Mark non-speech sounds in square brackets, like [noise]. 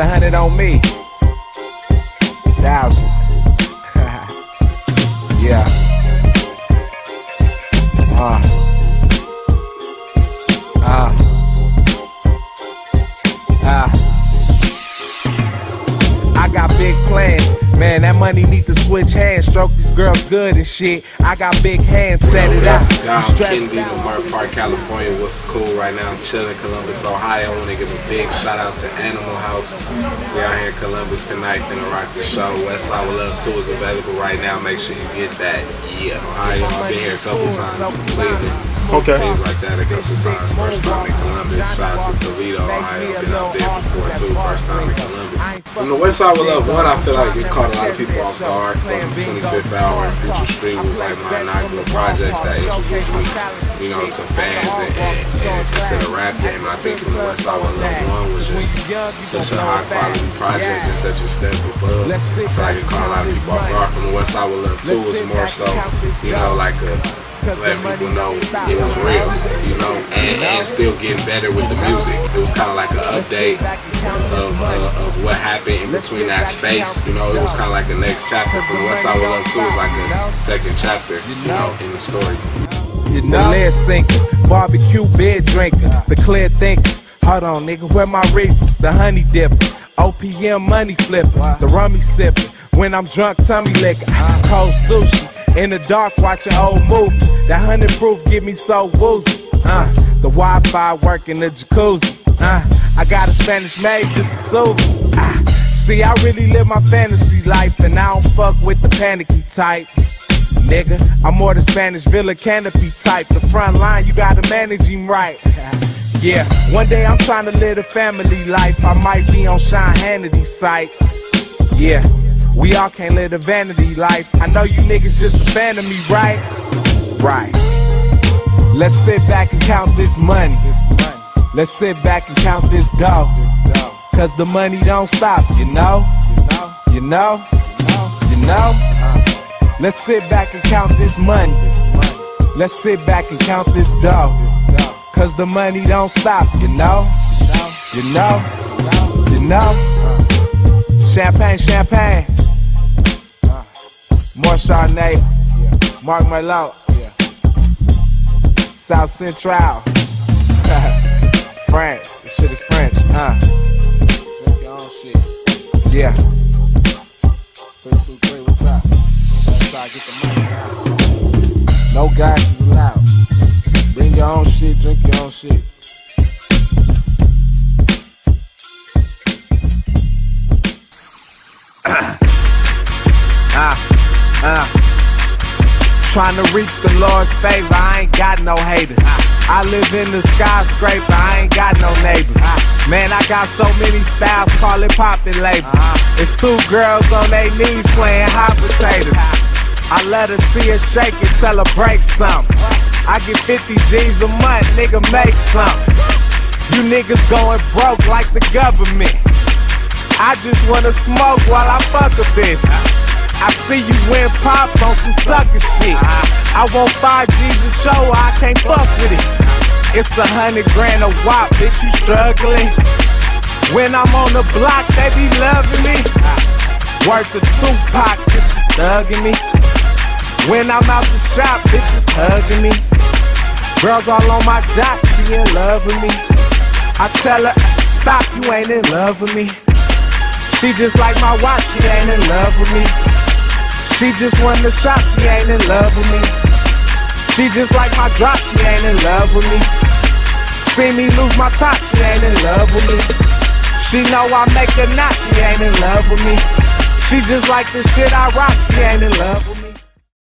hundred on me. Thousand. [laughs] yeah. Uh. Uh. Uh. I got big plans. Man, that money need to switch hands. Stroke these girls good and shit. I got big hands, set it up. Down You stressed Kennedy, out. Leimert Park, California. What's cool right now? I'm chilling in Columbus, Ohio. I want to give a big shout out to Animal House. We out here in Columbus tonight, finna rock the show. West Westside with Love 2 is available right now. Make sure you get that. Yeah, Ohio. I've been here a couple times. Cleveland. Okay. Things like that a couple times. First time Shout out to Toledo, Ohio. Been out there before too. First time in Columbus. From the West Side with Love 1, I feel like it caught a lot of people off guard. From 25th Hour and Future Street was like my inaugural projects that introduced me, you know, to fans and, and, and to the rap game. And I think from the West Side with Love 1 was just such a high quality project and such a step above. I feel like it caught a lot of people off guard. From the West Side with Love 2 was more so, you know, like a let people know it was real, you know, and, and still getting better with the music. It was kind of like an update of, uh, of what happened in between that space. You know, it was kind of like the next chapter. From the West Side with Love 2 was like a second chapter, you know, in the story. You know? The lead sinker, barbecue beer drinker, the clear thinker. Hold on, nigga, where my reefers? The honey dipper, OPM money flipper, the rummy sipper. When I'm drunk, tummy liquor, cold sushi. In the dark, watching old movies. That hundred proof get me so woozy. Uh, the Wi-Fi work in the jacuzzi. Uh, I got a Spanish maid just to soothe. Ah, see, I really live my fantasy life, and I don't fuck with the panicky type. Nigga, I'm more the Spanish Villa canopy type. The front line, you gotta manage him right. [laughs] yeah, one day I'm trying to live a family life. I might be on Sean Hannity's site. Yeah, we all can't live a vanity life. I know you niggas just a fan of me, right? Right. Let's sit back and count this money. Let's sit back and count this dough. Cause the money don't stop, you know? You know? You know? Let's sit back and count this money. Let's sit back and count this dough. Cause the money don't stop, you know? You know? You know? Champagne, champagne. More Chardonnay. Mark my low. South Central. [laughs] France. This shit is French, huh? Drink your own shit. Yeah. Three, two, three, what's up? Westside, get the money out. No guys is allowed. Bring your own shit, drink your own shit. Ah. Trying to reach the Lord's favor, I ain't got no haters. I live in the skyscraper, I ain't got no neighbors. Man, I got so many styles, call it poppin' label. It's two girls on their knees playing hot potatoes. I let her see her shake it, tell her break something. I get 50 G's a month, nigga, make something. You niggas going broke like the government. I just wanna smoke while I fuck a bitch. I see you win pop on some sucker shit. I five G's a show, I can't fuck with it. It's a hundred grand a wop, bitch, you struggling. When I'm on the block, they be loving me. Worth the Tupac, just the thug in me. When I'm out the shop, bitches hugging me. Girls all on my jock, she in love with me. I tell her, stop, you ain't in love with me. She just like my watch, she ain't in love with me. She just won the shop, she ain't in love with me. She just like my drop, she ain't in love with me. See me lose my top, she ain't in love with me. She know I make her knot, she ain't in love with me. She just like the shit I rock, she ain't in love with me.